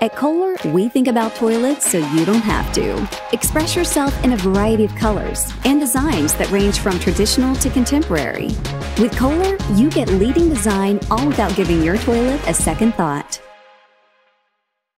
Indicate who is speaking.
Speaker 1: At Kohler, we think about toilets so you don't have to. Express yourself in a variety of colors and designs that range from traditional to contemporary. With Kohler, you get leading design all without giving your toilet a second thought.